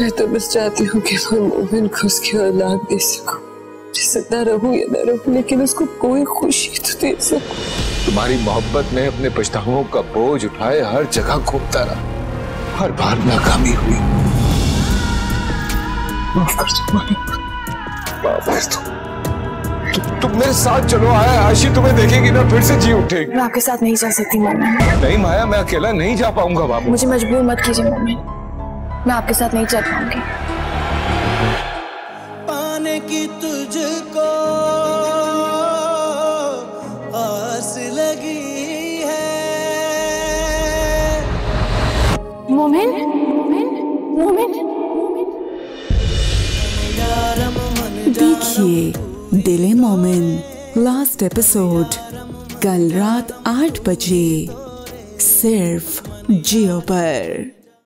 मैं तो बस चाहती हूँ कि मैं मोमिन को उसकी औलाद दे सकूँ। ज़िंदा रहूँ या न रहूँ लेकिन उसको कोई खुशी तो दे सकूँ। तुम्हारी मोहब्बत में अपने पछताओं का बोझ उठाए हर जगह घूमता रहा। हर बार नाकामी हुई। माफ़ कर दो माफ़ कर दो। तु, तुम। मेरे साथ चलो आया आशी तुम्हें देखेगी ना फिर से जी उठेगी। मैं आपके साथ नहीं जा सकती मोमिन नहीं माया मैं अकेला नहीं जा पाऊँगा बाबू। मुझे मजबूर मत कीजिए मोमिन मैं आपके साथ नहीं चल पाऊँगी। पाने की तुझको आस लगी है। मोमिन मोमिन मोमिन। देखिए दिले मोमिन लास्ट एपिसोड कल रात आठ बजे सिर्फ़ जियो पर।